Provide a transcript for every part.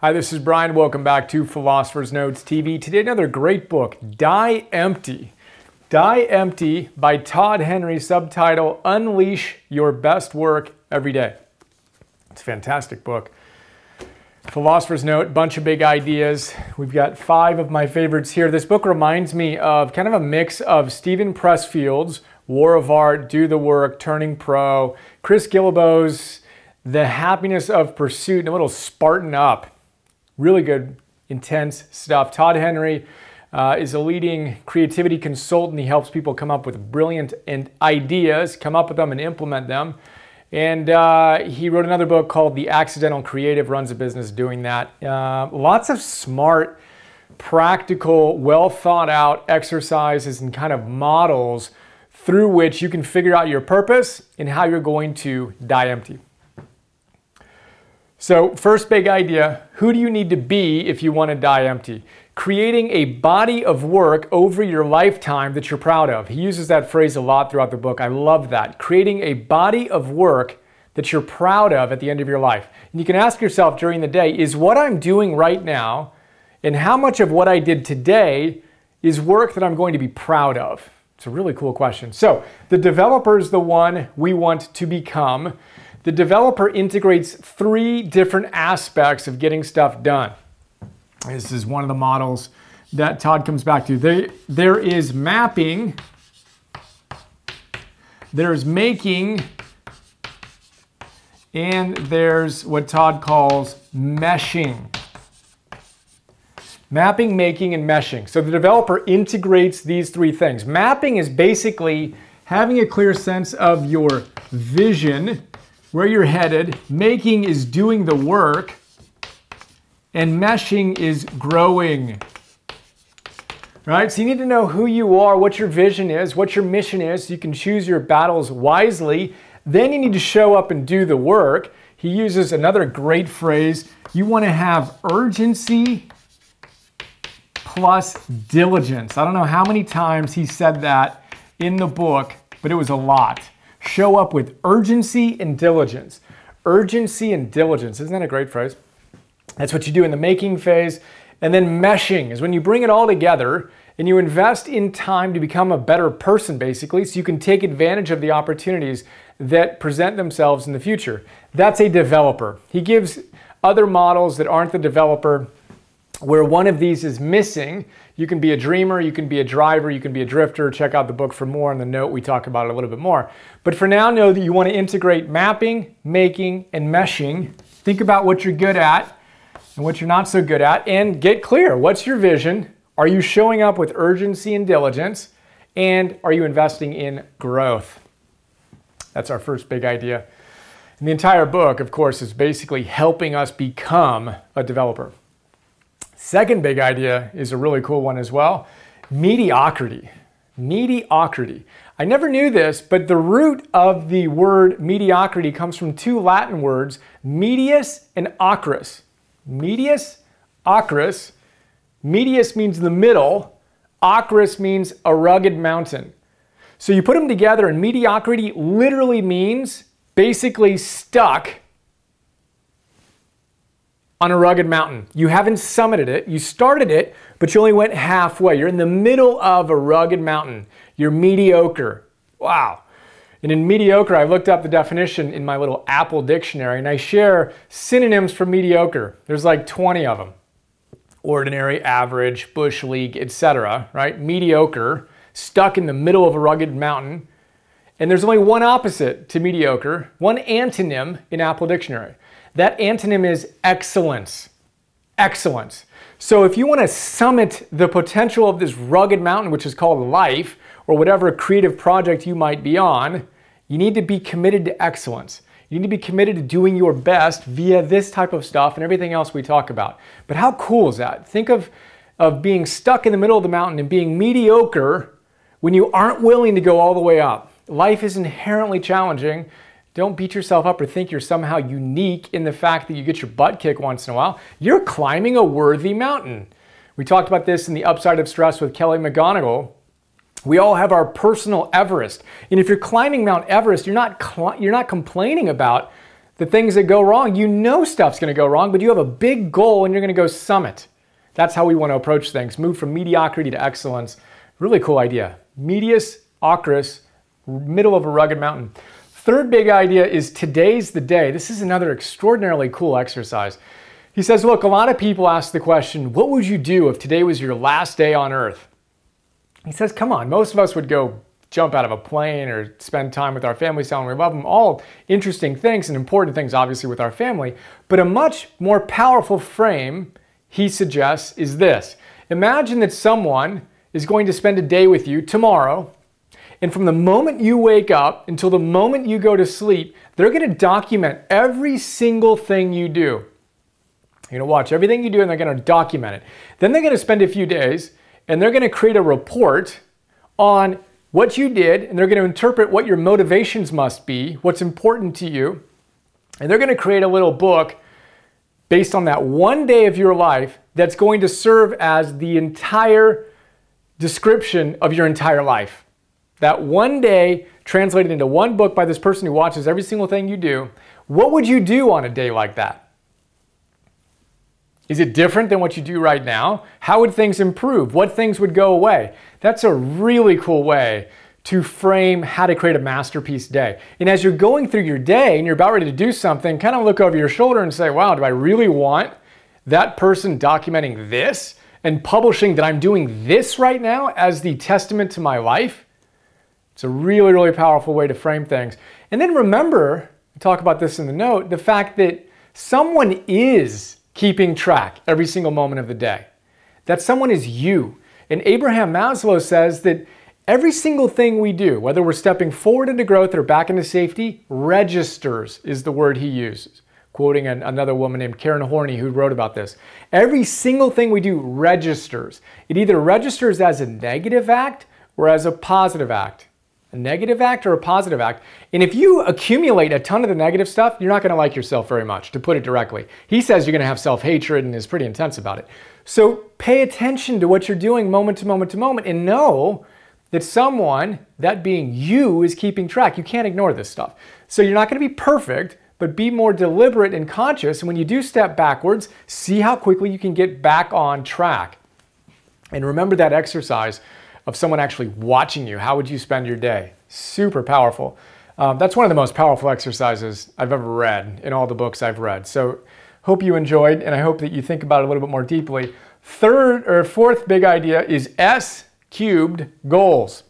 Hi, this is Brian. Welcome back to Philosopher's Notes TV. Today, another great book, Die Empty. Die Empty by Todd Henry, subtitle Unleash Your Best Work Every Day. It's a fantastic book. Philosopher's Note, bunch of big ideas. We've got five of my favorites here. This book reminds me of kind of a mix of Steven Pressfield's War of Art, Do the Work, Turning Pro, Chris Guillebeau's The Happiness of Pursuit, and a little Spartan Up. Really good, intense stuff. Todd Henry uh, is a leading creativity consultant. He helps people come up with brilliant ideas, come up with them, and implement them. And uh, he wrote another book called The Accidental Creative, runs a business doing that. Uh, lots of smart, practical, well thought out exercises and kind of models through which you can figure out your purpose and how you're going to die empty. So, first big idea who do you need to be if you want to die empty? Creating a body of work over your lifetime that you're proud of. He uses that phrase a lot throughout the book. I love that. Creating a body of work that you're proud of at the end of your life. And you can ask yourself during the day is what I'm doing right now and how much of what I did today is work that I'm going to be proud of? It's a really cool question. So, the developer is the one we want to become. The developer integrates three different aspects of getting stuff done. This is one of the models that Todd comes back to. There, there is mapping, there's making, and there's what Todd calls meshing. Mapping, making, and meshing. So the developer integrates these three things. Mapping is basically having a clear sense of your vision where you're headed. Making is doing the work. And meshing is growing. Right? So you need to know who you are, what your vision is, what your mission is, so you can choose your battles wisely. Then you need to show up and do the work. He uses another great phrase. You want to have urgency plus diligence. I don't know how many times he said that in the book, but it was a lot. Show up with urgency and diligence. Urgency and diligence. Isn't that a great phrase? That's what you do in the making phase. And then meshing is when you bring it all together and you invest in time to become a better person, basically, so you can take advantage of the opportunities that present themselves in the future. That's a developer. He gives other models that aren't the developer where one of these is missing, you can be a dreamer, you can be a driver, you can be a drifter. Check out the book for more. In the note, we talk about it a little bit more. But for now, know that you want to integrate mapping, making, and meshing. Think about what you're good at and what you're not so good at, and get clear. What's your vision? Are you showing up with urgency and diligence? And are you investing in growth? That's our first big idea. And the entire book, of course, is basically helping us become a developer. Second big idea is a really cool one as well mediocrity. Mediocrity. I never knew this, but the root of the word mediocrity comes from two Latin words, medius and acris. Medius, acris. Medius means the middle, acris means a rugged mountain. So you put them together, and mediocrity literally means basically stuck on a rugged mountain. You haven't summited it, you started it, but you only went halfway. You're in the middle of a rugged mountain. You're mediocre. Wow. And in mediocre, I looked up the definition in my little Apple dictionary and I share synonyms for mediocre. There's like 20 of them. Ordinary, average, bush league, etc., right? Mediocre, stuck in the middle of a rugged mountain. And there's only one opposite to mediocre, one antonym in Apple dictionary. That antonym is excellence. Excellence. So if you want to summit the potential of this rugged mountain, which is called life, or whatever creative project you might be on, you need to be committed to excellence. You need to be committed to doing your best via this type of stuff and everything else we talk about. But how cool is that? Think of, of being stuck in the middle of the mountain and being mediocre when you aren't willing to go all the way up. Life is inherently challenging, don't beat yourself up or think you're somehow unique in the fact that you get your butt kicked once in a while. You're climbing a worthy mountain. We talked about this in the upside of stress with Kelly McGonigal. We all have our personal Everest. And if you're climbing Mount Everest, you're not, you're not complaining about the things that go wrong. You know stuff's going to go wrong, but you have a big goal and you're going to go summit. That's how we want to approach things. Move from mediocrity to excellence. Really cool idea. Medius acris, middle of a rugged mountain. Third big idea is today's the day. This is another extraordinarily cool exercise. He says, look, a lot of people ask the question, what would you do if today was your last day on earth? He says, come on, most of us would go jump out of a plane or spend time with our family telling we love them. All interesting things and important things, obviously, with our family. But a much more powerful frame, he suggests, is this. Imagine that someone is going to spend a day with you tomorrow, and from the moment you wake up until the moment you go to sleep, they're going to document every single thing you do. You're to watch everything you do and they're going to document it. Then they're going to spend a few days and they're going to create a report on what you did, and they're going to interpret what your motivations must be, what's important to you, and they're going to create a little book based on that one day of your life that's going to serve as the entire description of your entire life. That one day translated into one book by this person who watches every single thing you do. What would you do on a day like that? Is it different than what you do right now? How would things improve? What things would go away? That's a really cool way to frame how to create a masterpiece day. And as you're going through your day and you're about ready to do something, kind of look over your shoulder and say, wow, do I really want that person documenting this and publishing that I'm doing this right now as the testament to my life? It's a really, really powerful way to frame things. And then remember, talk about this in the note, the fact that someone is keeping track every single moment of the day. That someone is you. And Abraham Maslow says that every single thing we do, whether we're stepping forward into growth or back into safety, registers is the word he uses. Quoting an, another woman named Karen Horney who wrote about this. Every single thing we do registers. It either registers as a negative act or as a positive act a negative act or a positive act. And if you accumulate a ton of the negative stuff, you're not going to like yourself very much, to put it directly. He says you're going to have self hatred and is pretty intense about it. So pay attention to what you're doing moment to moment to moment and know that someone, that being you, is keeping track. You can't ignore this stuff. So you're not going to be perfect, but be more deliberate and conscious. And when you do step backwards, see how quickly you can get back on track. And remember that exercise of someone actually watching you. How would you spend your day? Super powerful. Um, that's one of the most powerful exercises I've ever read in all the books I've read. So hope you enjoyed, and I hope that you think about it a little bit more deeply. Third or fourth big idea is S cubed goals.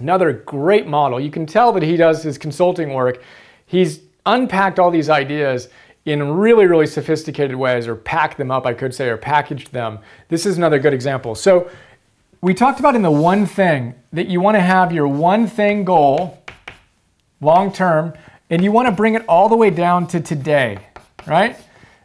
Another great model. You can tell that he does his consulting work. He's unpacked all these ideas in really, really sophisticated ways, or packed them up, I could say, or packaged them. This is another good example. So we talked about in the one thing that you want to have your one thing goal long term and you want to bring it all the way down to today, right?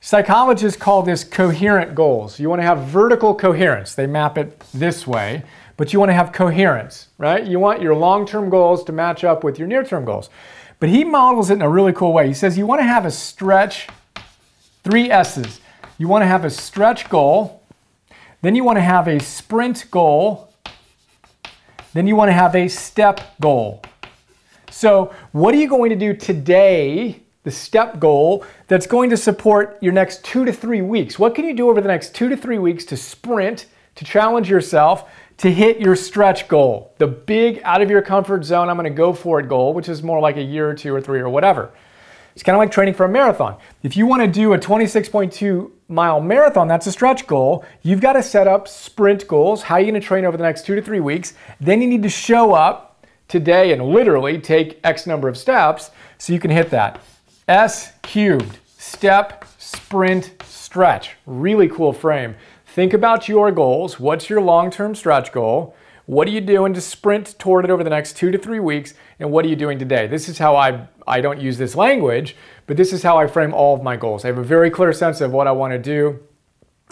Psychologists call this coherent goals. You want to have vertical coherence. They map it this way, but you want to have coherence, right? You want your long term goals to match up with your near term goals. But he models it in a really cool way. He says you want to have a stretch, three S's. You want to have a stretch goal, then you want to have a sprint goal. Then you want to have a step goal. So, what are you going to do today, the step goal, that's going to support your next two to three weeks? What can you do over the next two to three weeks to sprint, to challenge yourself, to hit your stretch goal? The big out of your comfort zone, I'm going to go for it goal, which is more like a year or two or three or whatever. It's kind of like training for a marathon. If you want to do a 26.2 mile marathon, that's a stretch goal. You've got to set up sprint goals. How are you going to train over the next two to three weeks? Then you need to show up today and literally take X number of steps so you can hit that. S cubed, step, sprint, stretch. Really cool frame. Think about your goals. What's your long term stretch goal? What are you doing to sprint toward it over the next two to three weeks? And what are you doing today? This is how I, I don't use this language, but this is how I frame all of my goals. I have a very clear sense of what I want to do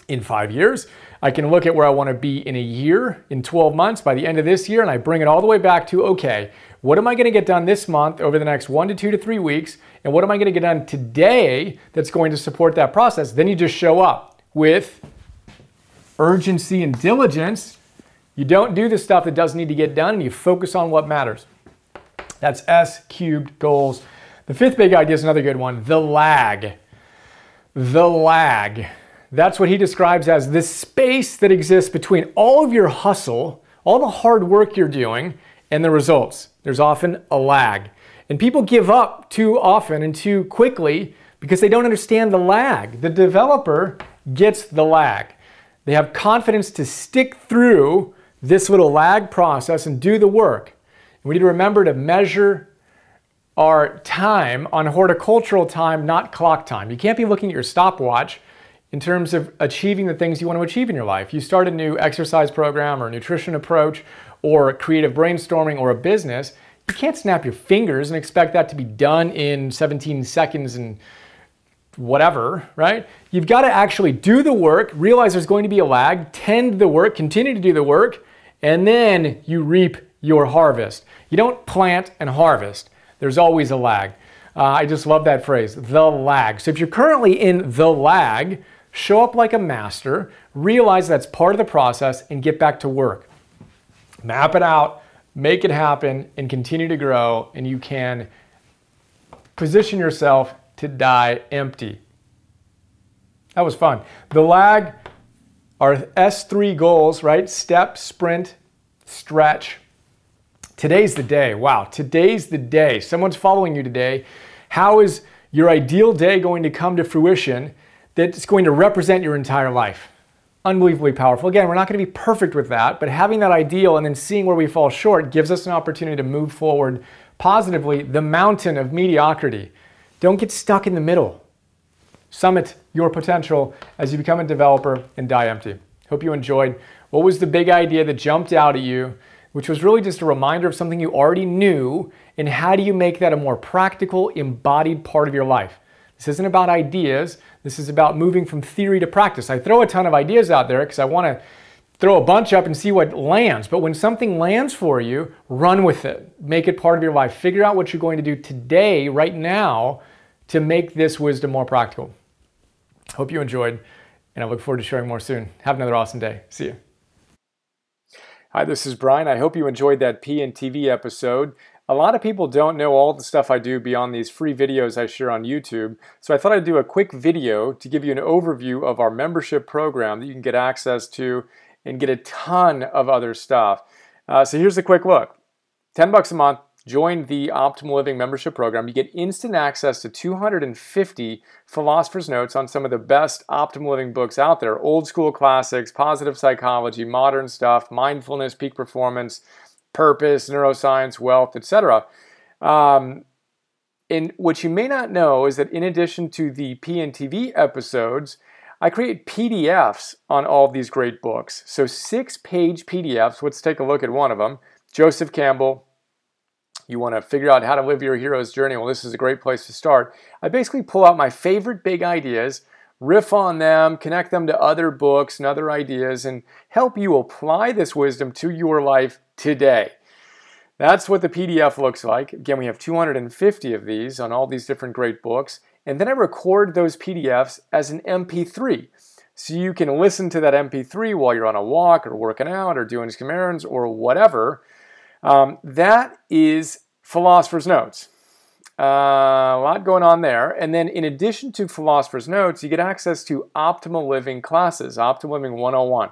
in five years. I can look at where I want to be in a year, in 12 months, by the end of this year, and I bring it all the way back to okay, what am I going to get done this month over the next one to two to three weeks? And what am I going to get done today that's going to support that process? Then you just show up with urgency and diligence you don't do the stuff that doesn't need to get done and you focus on what matters. That's S cubed goals. The fifth big idea is another good one the lag. The lag. That's what he describes as the space that exists between all of your hustle, all the hard work you're doing, and the results. There's often a lag. And people give up too often and too quickly because they don't understand the lag. The developer gets the lag. They have confidence to stick through this little lag process and do the work. we need to remember to measure our time on horticultural time, not clock time. You can't be looking at your stopwatch in terms of achieving the things you want to achieve in your life. You start a new exercise program or nutrition approach or creative brainstorming or a business, you can't snap your fingers and expect that to be done in 17 seconds and whatever, right? You've got to actually do the work, realize there's going to be a lag, tend the work, continue to do the work, and then you reap your harvest. You don't plant and harvest. There's always a lag. Uh, I just love that phrase, the lag. So if you're currently in the lag, show up like a master, realize that's part of the process, and get back to work. Map it out, make it happen, and continue to grow, and you can position yourself to die empty. That was fun. The lag are S3 goals, right? Step, sprint, stretch. Today's the day. Wow, today's the day. Someone's following you today. How is your ideal day going to come to fruition that's going to represent your entire life? Unbelievably powerful. Again, we're not going to be perfect with that, but having that ideal and then seeing where we fall short gives us an opportunity to move forward positively the mountain of mediocrity. Don't get stuck in the middle. Summit your potential as you become a developer and die empty. Hope you enjoyed. What was the big idea that jumped out at you, which was really just a reminder of something you already knew, and how do you make that a more practical, embodied part of your life? This isn't about ideas. This is about moving from theory to practice. I throw a ton of ideas out there because I want to throw a bunch up and see what lands. But when something lands for you, run with it. Make it part of your life. Figure out what you're going to do today, right now, to make this wisdom more practical. Hope you enjoyed, and I look forward to sharing more soon. Have another awesome day. See you. Hi, this is Brian. I hope you enjoyed that PNTV episode. A lot of people don't know all the stuff I do beyond these free videos I share on YouTube, so I thought I'd do a quick video to give you an overview of our membership program that you can get access to and get a ton of other stuff. Uh, so here's a quick look. 10 bucks a month, join the Optimal Living membership program. You get instant access to 250 philosopher's notes on some of the best optimal living books out there old school classics, positive psychology, modern stuff, mindfulness, peak performance, purpose, neuroscience, wealth, etc. Um, and what you may not know is that in addition to the PNTV episodes, I create PDFs on all of these great books. So, six page PDFs. Let's take a look at one of them. Joseph Campbell. You want to figure out how to live your hero's journey? Well, this is a great place to start. I basically pull out my favorite big ideas, riff on them, connect them to other books and other ideas, and help you apply this wisdom to your life today. That's what the PDF looks like. Again, we have 250 of these on all these different great books. And then I record those PDFs as an MP3. So you can listen to that MP3 while you're on a walk or working out or doing some errands or whatever. Um, that is Philosopher's Notes. Uh, a lot going on there. And then in addition to Philosopher's Notes, you get access to Optimal Living classes, Optimal Living 101.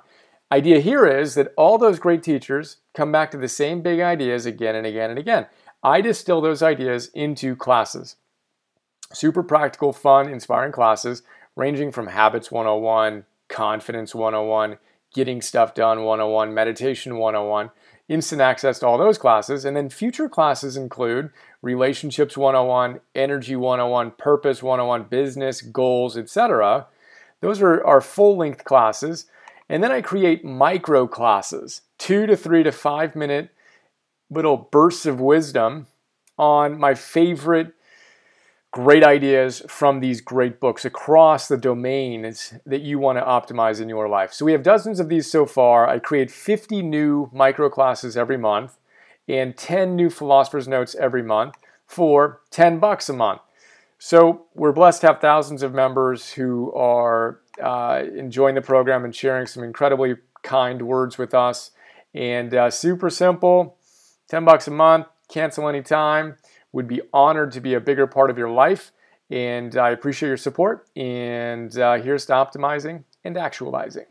Idea here is that all those great teachers come back to the same big ideas again and again and again. I distill those ideas into classes super practical, fun, inspiring classes ranging from Habits 101, Confidence 101, Getting Stuff Done 101, Meditation 101, instant access to all those classes. And then future classes include Relationships 101, Energy 101, Purpose 101, Business, Goals, etc. Those are our full length classes. And then I create micro classes, two to three to five minute little bursts of wisdom on my favorite great ideas from these great books across the domains that you want to optimize in your life. So we have dozens of these so far. I create 50 new micro classes every month and 10 new philosopher's notes every month for 10 bucks a month. So we're blessed to have thousands of members who are uh, enjoying the program and sharing some incredibly kind words with us. And uh, super simple, 10 bucks a month, cancel anytime. Would be honored to be a bigger part of your life. And I appreciate your support. And uh, here's to optimizing and actualizing.